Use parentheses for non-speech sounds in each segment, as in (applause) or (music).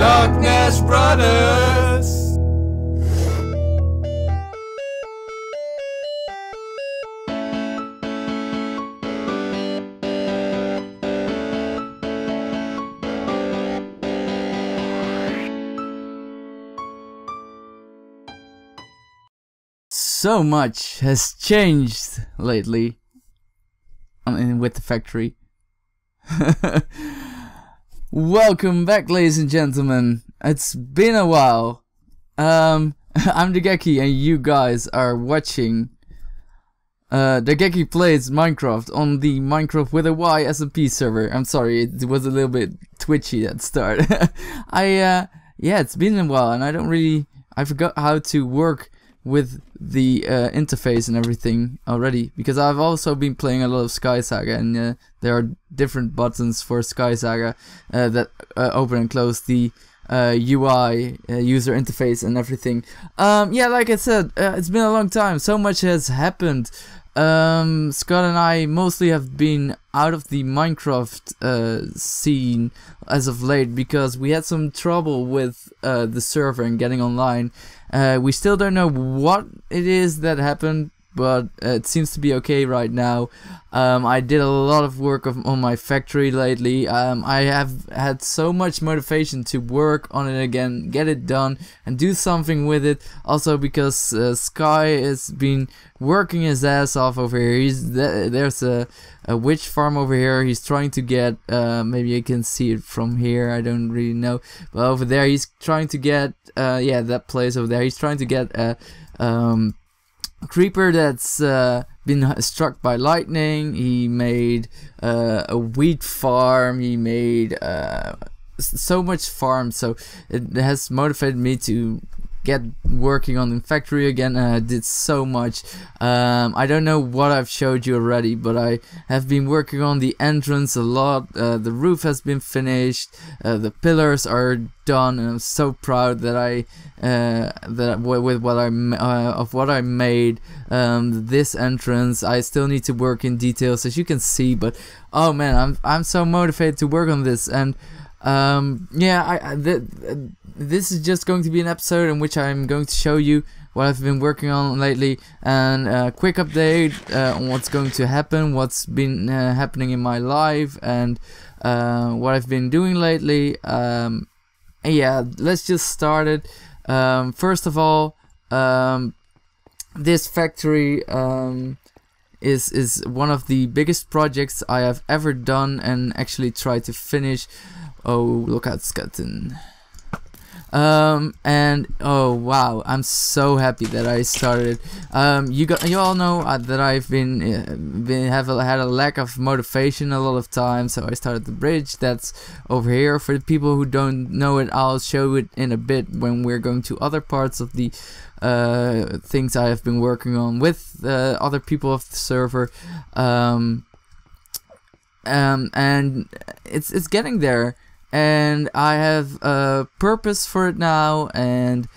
Lochtness Brothers. So much has changed lately. I mean, with the factory. (laughs) Welcome back, ladies and gentlemen. It's been a while. Um, (laughs) I'm Dagekkie, and you guys are watching. Uh, Dagekkie plays Minecraft on the Minecraft with a Y SMP server. I'm sorry, it was a little bit twitchy at start. (laughs) I, uh, yeah, it's been a while, and I don't really, I forgot how to work with the uh, interface and everything already because I've also been playing a lot of Sky Saga and uh, there are different buttons for Sky Saga uh, that uh, open and close the UI uh, uh, user interface and everything. Um, yeah, like I said, it's been a long time. So much has happened. Um, Scott and I mostly have been out of the Minecraft scene as of late because we had some trouble with the server and getting online uh, we still don't know what it is that happened, but uh, it seems to be okay right now. Um, I did a lot of work of, on my factory lately. Um, I have had so much motivation to work on it again, get it done, and do something with it. Also because uh, Sky has been working his ass off over here. He's th there's a, a witch farm over here. He's trying to get. Uh, maybe you can see it from here. I don't really know, but over there he's trying to get. Uh, yeah, that place over there. He's trying to get creeper that's uh, been struck by lightning. He made uh, a wheat farm. He made uh, so much farm. So it has motivated me to get working on the factory again. And I did so much. Um, I don't know what I've showed you already but I have been working on the entrance a lot. Uh, the roof has been finished. Uh, the pillars are done and I'm so proud that I uh, that with what I uh, of what I made um, this entrance. I still need to work in details as you can see but oh man I'm, I'm so motivated to work on this and um, yeah I, I th this is just going to be an episode in which I'm going to show you what I've been working on lately and a quick update uh, on what's going to happen, what's been uh, happening in my life and uh, what I've been doing lately. Um, yeah, let's just start it. Um, first of all, um, this factory um, is is one of the biggest projects I have ever done and actually tried to finish. Oh, look at Scutton. Um, and oh wow, I'm so happy that I started. Um, you got you all know uh, that I've been uh, been have a, had a lack of motivation a lot of times, so I started the bridge. That's over here. For the people who don't know it, I'll show it in a bit when we're going to other parts of the uh, things I have been working on with uh, other people of the server. Um, um, and it's it's getting there and I have a purpose for it now and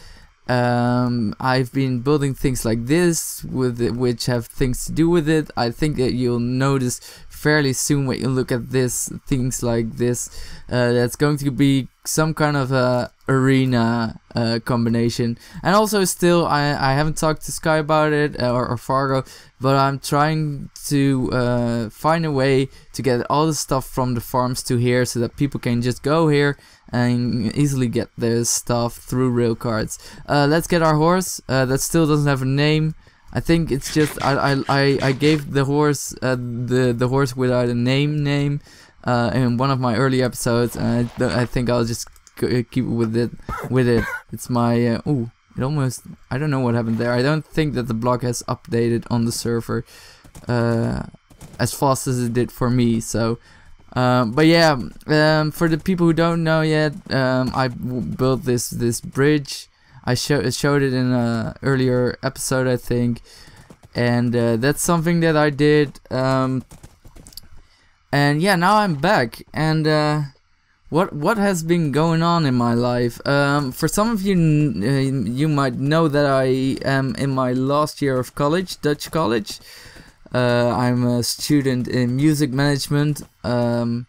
um, I've been building things like this with it, which have things to do with it. I think that you'll notice fairly soon when you look at this things like this uh, that's going to be some kind of a arena uh, combination and also still I, I haven't talked to Sky about it uh, or, or Fargo but I'm trying to uh, find a way to get all the stuff from the farms to here so that people can just go here and easily get their stuff through rail cards. Uh, let's get our horse uh, that still doesn't have a name. I think it's just I I, I gave the horse uh, the the horse without a name name uh, in one of my early episodes and I, I think I'll just keep with it with it. It's my uh, ooh it almost, I don't know what happened there. I don't think that the block has updated on the server uh, as fast as it did for me. So, um, but yeah, um, for the people who don't know yet, um, I built this this bridge. I show, showed it in an earlier episode, I think, and uh, that's something that I did. And yeah, now I'm back, and uh, what what has been going on in my life? Um, for some of you, uh, you might know that I am in my last year of college, Dutch college. Uh, I'm a student in music management. Um,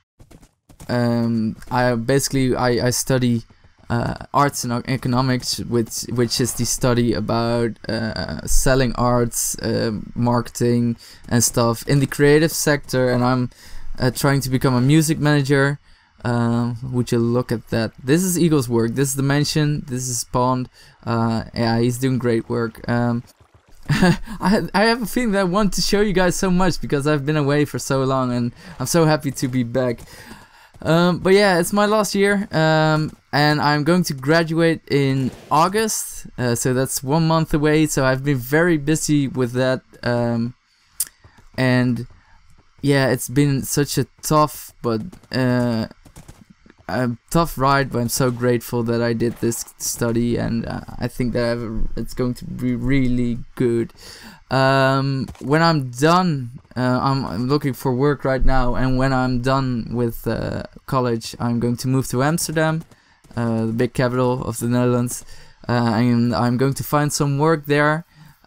um, I basically I, I study uh, arts and economics, which which is the study about uh, selling arts, uh, marketing, and stuff in the creative sector. And I'm uh, trying to become a music manager. Um, would you look at that? This is Eagle's work. This is the mansion. This is Pond. Uh, yeah, he's doing great work. Um, (laughs) I I have a feeling that I want to show you guys so much because I've been away for so long and I'm so happy to be back. Um, but yeah, it's my last year, um, and I'm going to graduate in August, uh, so that's one month away. So I've been very busy with that, um, and yeah, it's been such a tough but uh, a tough ride. But I'm so grateful that I did this study, and uh, I think that it's going to be really good. Um, when I'm done, uh, I'm, I'm, looking for work right now, and when I'm done with uh, college, I'm going to move to Amsterdam, uh, the big capital of the Netherlands, uh, and I'm going to find some work there,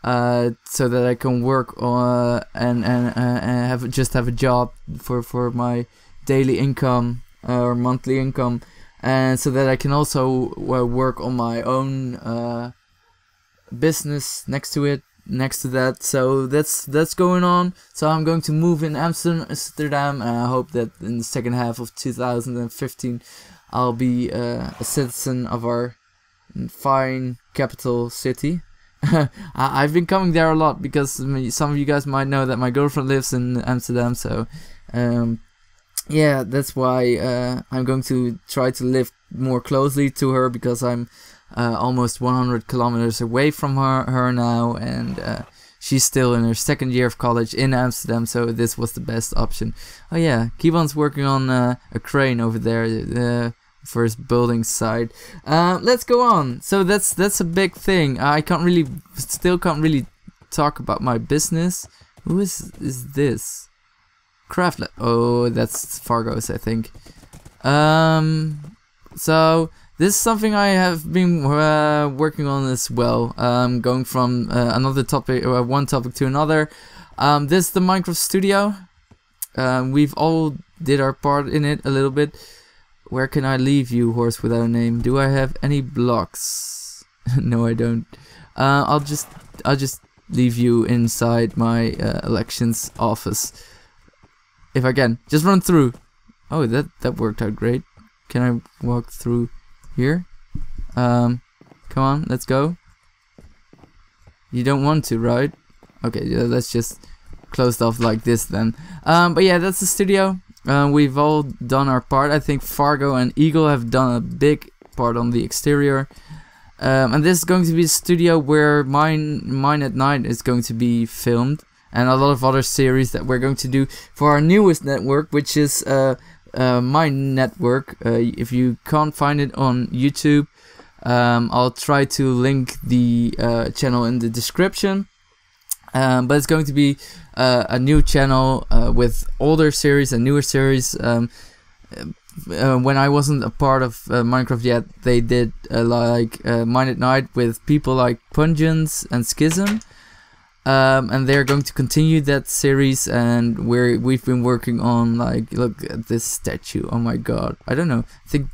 uh, so that I can work on and and, uh, and have just have a job for for my daily income or monthly income, and so that I can also work on my own business next to it next to that. So that's that's going on. So i'm going to move in amsterdam and i hope that in the second half of 2015 i'll be uh, a citizen of our fine capital city (laughs) i've been coming there a lot because some of you guys might know that my girlfriend lives in amsterdam so um, yeah that's why uh, i'm going to try to live more closely to her because i'm uh, almost 100 kilometers away from her, her now, and uh, she's still in her second year of college in Amsterdam, so this was the best option. Oh yeah, Keybon's working on uh, a crane over there his building side. Uh, let's go on. So that's that's a big thing. I can't really, still can't really talk about my business. Who is is this? Craftlet. Oh, that's Fargo's, I think. Um, so this is something I have been uh, working on as well, um, going from uh, another topic, uh, one topic to another. Um, this is the Mynecraft Studio. Um, we've all did our part in it a little bit. Where can I leave you, horse without a name? Do I have any blocks? (laughs) no, I don't. Uh, I'll just, I'll just leave you inside my uh, elections office. If I can, just run through. Oh, that that worked out great. Can I walk through? here. Um, come on, let's go. You don't want to, right? Okay, yeah, let's just close off like this then. Um, but yeah, that's the studio. Uh, we've all done our part. I think Fargo and Eagle have done a big part on the exterior. Um, and this is going to be a studio where mine, mine at night is going to be filmed. And a lot of other series that we're going to do for our newest network, which is uh, uh, my network. Uh, if you can't find it on YouTube, um, I'll try to link the uh, channel in the description. Um, but it's going to be uh, a new channel uh, with older series and newer series. Um, uh, when I wasn't a part of Minecraft yet, they did like Mine at Night with people like Pungens and Schism. Um, and they're going to continue that series and we're we've been working on like look at this statue oh my god i don't know i think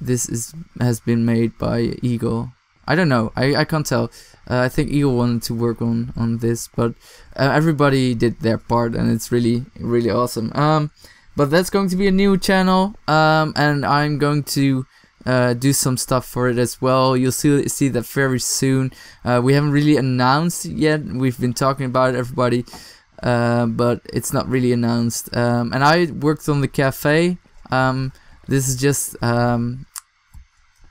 this is has been made by eagle i don't know i, I can't tell uh, i think eagle wanted to work on on this but uh, everybody did their part and it's really really awesome um but that's going to be a new channel um and i'm going to uh, do some stuff for it as well. You'll see see that very soon. Uh, we haven't really announced yet. We've been talking about it, everybody, uh, but it's not really announced. Um, and I worked on the cafe. Um, this is just um,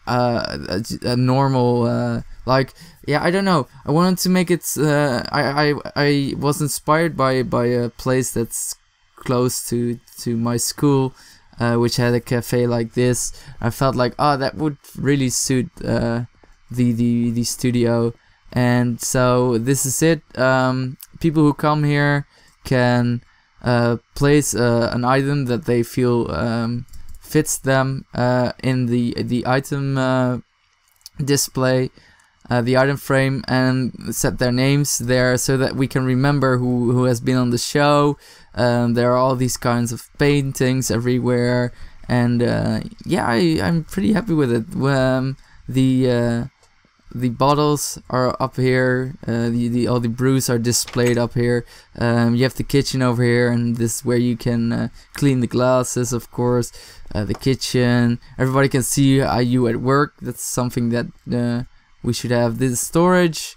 uh, a, normal uh, like yeah I don't know. I wanted to make it. Uh, I I I was inspired by by a place that's close to to my school uh, which had a cafe like this. I felt like, oh, that would really suit uh, the, the the studio, and so this is it. Um, people who come here can uh, place uh, an item that they feel um, fits them uh, in the the item uh, display. the item frame and set their names there so that we can remember who, who has been on the show um, there are all these kinds of paintings everywhere and uh, yeah, I I'm pretty happy with it. Um, the uh, the bottles are up here. Uh, the, the all the brews are displayed up here. Um, you have the kitchen over here, and this is where you can uh, clean the glasses, of course. Uh, the kitchen. Everybody can see uh, you at work. That's something that uh, we should have. This storage,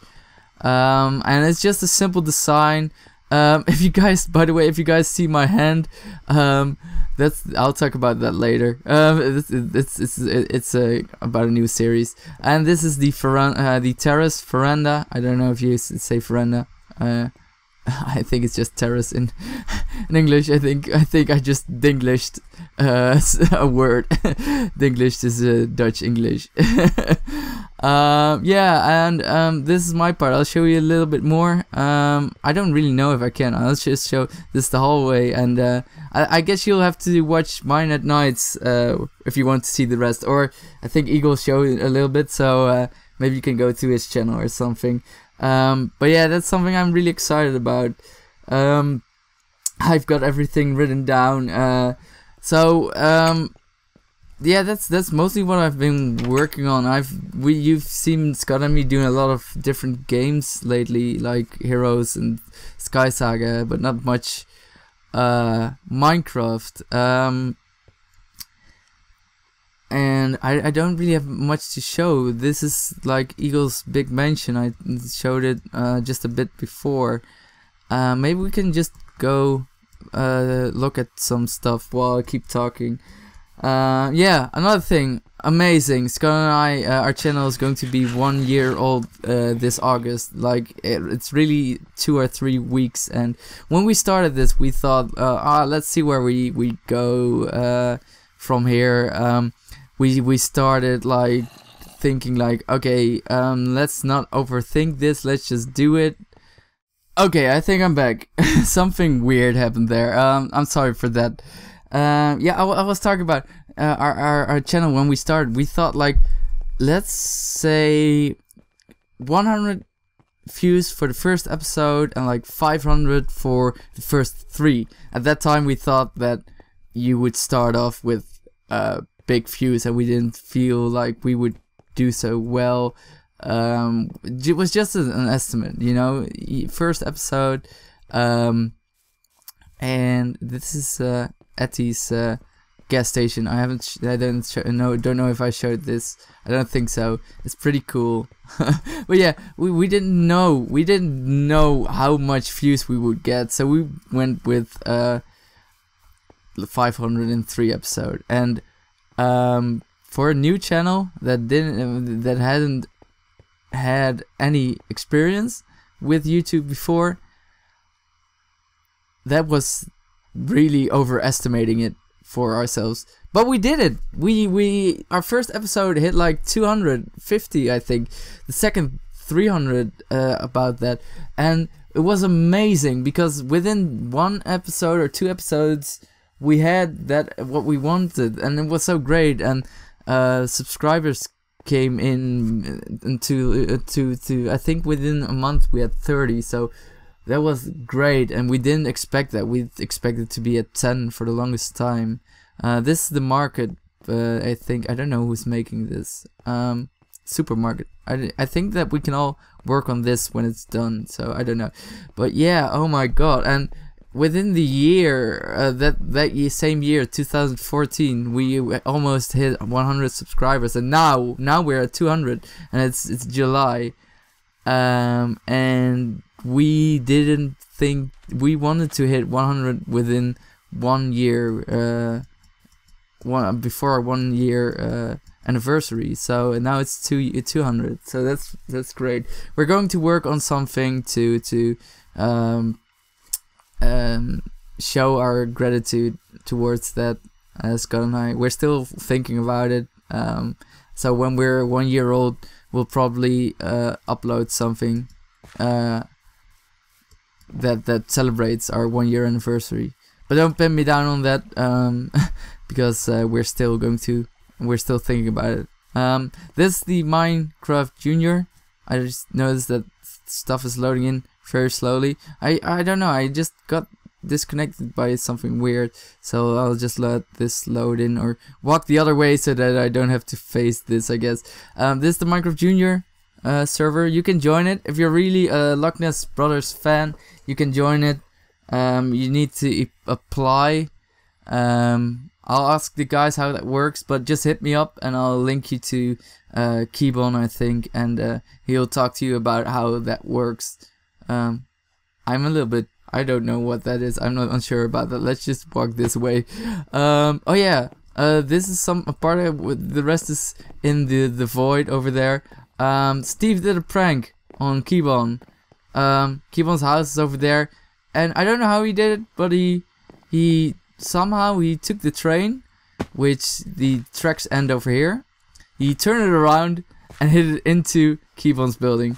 um, and it's just a simple design. Um, (laughs) if you guys, by the way, if you guys see my hand, um, that's I'll talk about that later. Um, it's it's it's it's a about a new series, and this is the veran- uh, the terrace veranda. I don't know if you say veranda. Uh, (laughs) I think it's just terrace in (laughs) in English. I think I think I just Dinglished uh, (laughs) a word. Dinglish is uh, Dutch English. um, yeah, and um, this is my part. I'll show you a little bit more. Um, I don't really know if I can. I'll just show this the hallway, and uh, I, I, guess you'll have to watch mine at nights uh, if you want to see the rest. Or I think Eagle show a little bit, so uh, maybe you can go to his channel or something. Um, but yeah, that's something I'm really excited about. Um, I've got everything written down. Uh, so um, yeah, that's that's mostly what I've been working on. I've we you've seen Scott and me doing a lot of different games lately, like Heroes and Sky Saga, but not much uh, Minecraft. Um, and I, I don't really have much to show. This is like Eagle's big mention. I showed it uh, just a bit before. Uh, maybe we can just go uh, look at some stuff while I keep talking. Uh, yeah, another thing, amazing. Scott and I, uh, our channel is going to be one year old uh, this August. Like it, it's really two or three weeks. And when we started this, we thought, ah, let's see where we we go from here. Um, we we started like thinking like, okay, um, let's not overthink this. Let's just do it. Okay, I think I'm back. (laughs) Something weird happened there. Um, I'm sorry for that. Uh, yeah, I, I was talking about uh, our, our, our channel when we started. We thought like, let's say 100 views for the first episode and like 500 for the first three. At that time, we thought that you would start off with uh, big views, and we didn't feel like we would do so well um, it was just an estimate, you know. First episode, um, and this is uh, Etty's uh, gas station. I haven't, I don't know, don't know if I showed this. I don't think so. It's pretty cool, (laughs) but yeah, we we didn't know, we didn't know how much views we would get, so we went with uh, 503 episode, and um, for a new channel that didn't, that hadn't had any experience with YouTube before, that was really overestimating it for ourselves. But we did it. We we our first episode hit like 250, I think. The second 300 uh, about that, and it was amazing because within one episode or two episodes, we had that what we wanted, and it was so great. And uh, subscribers came in into uh, to to I think within a month we had 30 so that was great and we didn't expect that. We expected to be at 10 for the longest time. Uh, this is the market uh, I think I don't know who's making this um, supermarket. I, I think that we can all work on this when it's done so I don't know. But yeah oh my god and within the year uh, that that same year 2014 we almost hit 100 subscribers and now now we're at 200 and it's it's july. Um and we didn't think we wanted to hit 100 within one year uh one before our one year uh anniversary. So now it's two 200 so that's that's great. We're going to work on something to to um um, show our gratitude towards that. Uh, Scott and I, we're still thinking about it. Um, so when we're one year old, we'll probably uh, upload something uh, that that celebrates our one year anniversary. But don't pin me down on that um, (laughs) because uh, we're still going to, we're still thinking about it. Um, this is the Mynecraft Junior. I just noticed that stuff is loading in very slowly. I I don't know. I just got disconnected by something weird, so I'll just let this load in or walk the other way so that I don't have to face this, I guess. Um, this is the Mynecraft Junior uh, server. You can join it if you're really a Lochtness Brothers fan. You can join it. Um, you need to apply. Um, I'll ask the guys how that works, but just hit me up and I'll link you to uh, Keybon, I think, and uh, he'll talk to you about how that works. Um, I'm a little bit, I don't know what that is. I'm not unsure about that. Let's just walk this way. Um, oh yeah, uh, this is some part of the rest is in the the void over there. Um, Steve did a prank on Keybon. Um, Keybon's house is over there, and I don't know how he did it, but he he somehow he took the train, which the tracks end over here. He turned it around and hit it into Keybon's building.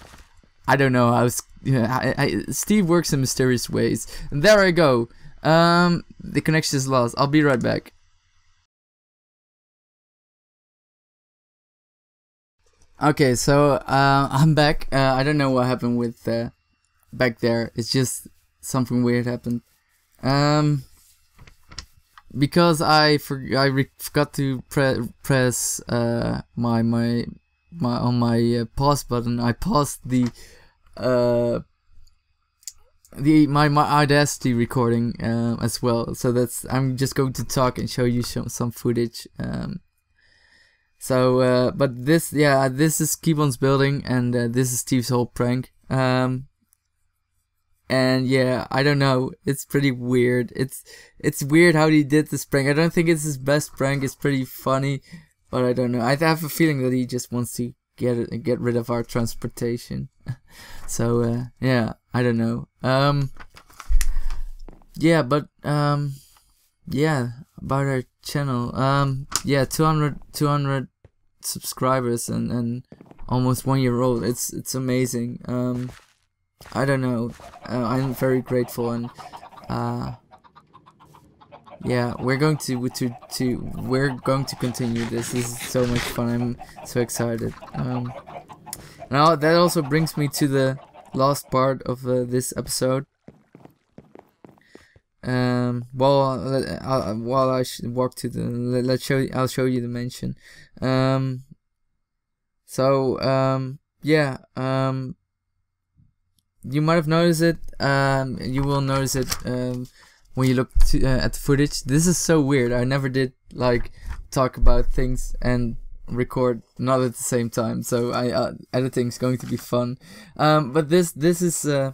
I don't know how. Yeah, I, I, Steve works in mysterious ways. And there I go. Um, the connection is lost. I'll be right back. Okay, so uh, I'm back. Uh, I don't know what happened with uh, back there. It's just something weird happened. Um, because I for I forgot to pre press uh, my my my on my uh, pause button. I paused the uh the my my Audacity recording um, as well. So that's I'm just going to talk and show you some some footage. Um, so, uh, but this, yeah, this is Keybon's building, and uh, this is Steve's whole prank. Um, and yeah, I don't know. It's pretty weird. It's it's weird how he did this prank. I don't think it's his best prank. It's pretty funny, but I don't know. I have a feeling that he just wants to get get rid of our transportation. (laughs) so uh, yeah, I don't know. Um, yeah, but um, yeah, about our channel. Um, yeah, 200, 200 subscribers and and almost one year old. It's it's amazing. Um I don't know. Uh, I'm very grateful and uh, yeah, we're going to to to we're going to continue this. Is so much fun. I'm so excited. Um, now that also brings me to the last part of uh, this episode. Um, while uh, while I walk to the let's show I'll show you the mansion. Um, so um, yeah um you might have noticed it. Um, you will notice it um, when you look to, uh, at the footage. This is so weird. I never did like talk about things and record not at the same time. So I uh, editing is going to be fun. Um, but this this is uh,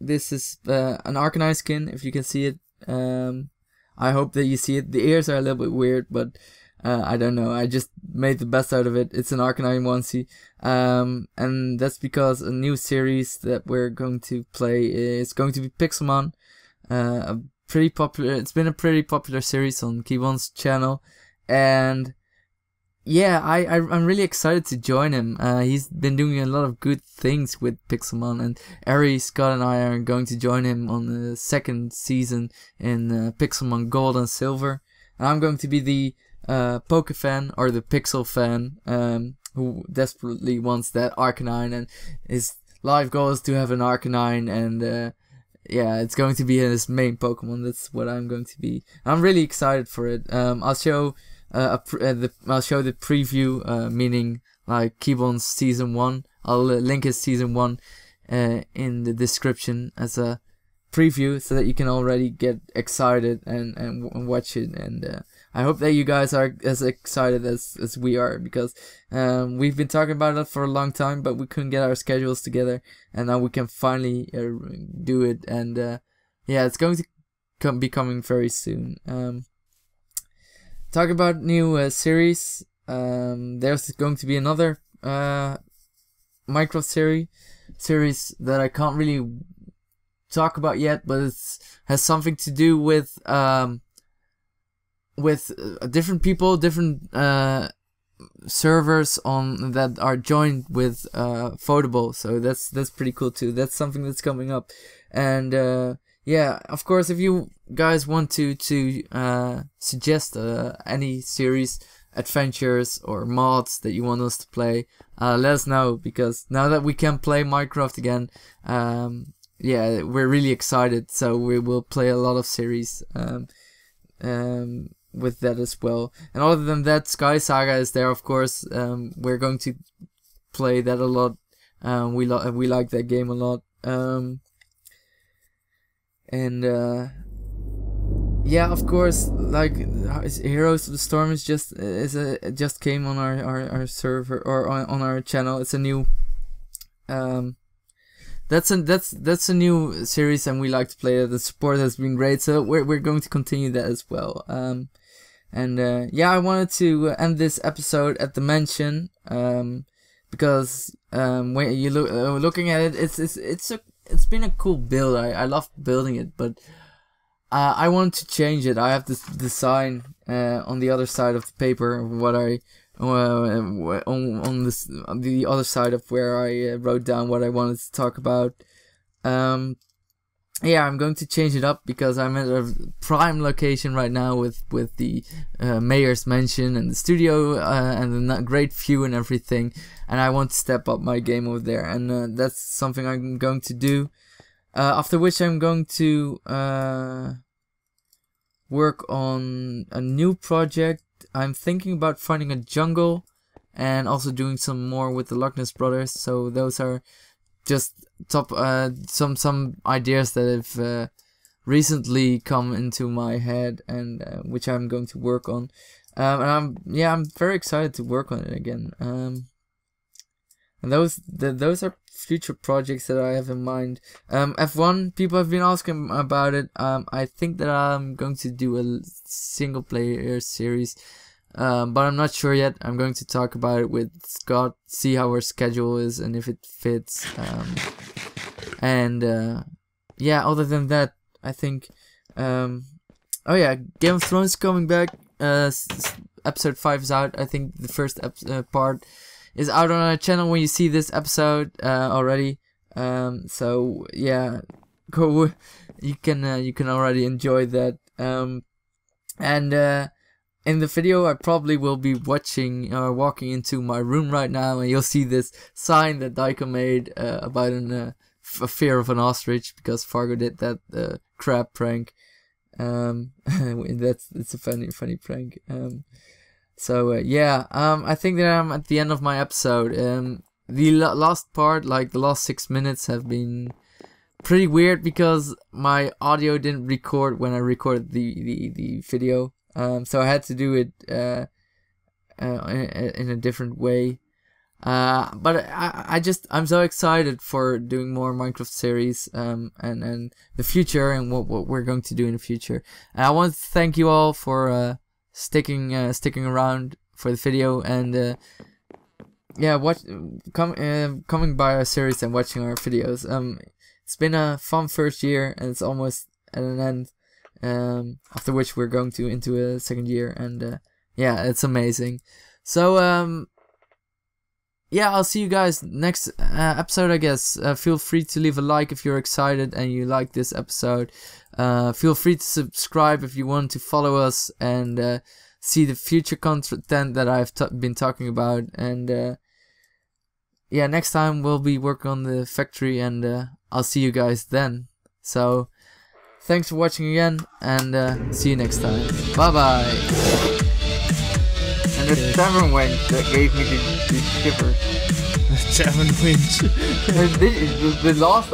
this is uh, an Arcanine skin. If you can see it. Um, I hope that you see it. The ears are a little bit weird, but uh, I don't know. I just made the best out of it. It's an Arcanine onesie. Um, and that's because a new series that we're going to play is going to be Pixelmon. Uh, a pretty popular, it's been a pretty popular series on Keybon's channel. And yeah, I, I, am really excited to join him. Uh, he's been doing a lot of good things with Pixelmon. And Airy, Scott, and I are going to join him on the second season in uh, Pixelmon Gold and Silver. And I'm going to be the uh, Poke fan or the Pixel fan um, who desperately wants that Arcanine and his life goal is to have an Arcanine and uh, yeah, it's going to be his main Pokemon. That's what I'm going to be. I'm really excited for it. Um, I'll show uh, uh, the I'll show the preview, uh, meaning like Keybon's season one. I'll uh, link his season one uh, in the description as a preview so that you can already get excited and and, watch it and uh, I hope that you guys are as excited as, as we are because um, we've been talking about it for a long time, but we couldn't get our schedules together, and now we can finally uh, do it. And uh, yeah, it's going to come be coming very soon. Um, talk about new uh, series. Um, there's going to be another uh, Minecraft series series that I can't really talk about yet, but it has something to do with um, with uh, different people, different uh, servers on that are joined with uh. So that's that's pretty cool too. That's something that's coming up, and uh, yeah, of course, if you guys want to to uh, suggest uh, any series, adventures or mods that you want us to play, uh, let us know because now that we can play Minecraft again, um, yeah, we're really excited. So we will play a lot of series um, um, with that as well. And other than that, Sky Saga is there, of course. Um, we're going to play that a lot. Um, we lo- we like that game a lot. Um, and uh, yeah, of course, like Heroes of the Storm is just is a just came on our, our, our server or on, on our channel. It's a new um that's a that's that's a new series and we like to play it. The support has been great, so we're we're going to continue that as well. Um and uh, yeah, I wanted to end this episode at the mansion um because um when you look uh, looking at it, it's it's it's a it's been a cool build. I I love building it, but uh, I want to change it. I have this design uh, on the other side of the paper what I uh, on on this on the other side of where I uh, wrote down what I wanted to talk about. Um, yeah, I'm going to change it up because I'm at a prime location right now with with the uh, mayor's mansion and the studio uh, and the great view and everything, and I want to step up my game over there, and uh, that's something I'm going to do. Uh, after which I'm going to uh, work on a new project. I'm thinking about finding a jungle and also doing some more with the Lochtness brothers. So those are just top uh, some some ideas that have uh, recently come into my head and uh, which I'm going to work on. Um, and I'm yeah I'm very excited to work on it again. Um, and those the, those are future projects that I have in mind. Um, F1 people have been asking about it. Um, I think that I'm going to do a single player series. Um, but I'm not sure yet. I'm going to talk about it with Scott, see how our schedule is and if it fits. Um, and uh, yeah, other than that, I think. Um, oh yeah, Game of Thrones coming back. Uh, episode five is out. I think the first uh, part is out on our channel when you see this episode uh, already. Um, so yeah, (laughs) go. You can uh, you can already enjoy that. Um, and uh, in the video, I probably will be watching or uh, walking into my room right now, and you'll see this sign that Daiko made uh, about an uh, a fear of an ostrich because Fargo did that uh, crab prank. Um, (laughs) that's it's a funny funny prank. Um, so uh, yeah, um, I think that I'm at the end of my episode. Um, the last part, like the last six minutes, have been pretty weird because my audio didn't record when I recorded the the, the video. Um, so I had to do it uh, uh, in, a different way. Uh, but I, I just I'm so excited for doing more Minecraft series um, and and the future and what what we're going to do in the future. And I want to thank you all for uh, sticking uh, sticking around for the video and uh, yeah, watch come uh, coming by our series and watching our videos. Um, it's been a fun first year and it's almost at an end. Um, after which we're going to into a second year and uh, yeah, it's amazing. So um, yeah, I'll see you guys next uh, episode, I guess. Uh, feel free to leave a like if you're excited and you like this episode. Uh, feel free to subscribe if you want to follow us and uh, see the future content that I've been talking about. And uh, yeah, next time we'll be working on the factory, and uh, I'll see you guys then. So, thanks for watching again, and uh, see you next time. Bye bye. And the seven wench that gave me the, the shiver. The seven wench. the, the, the last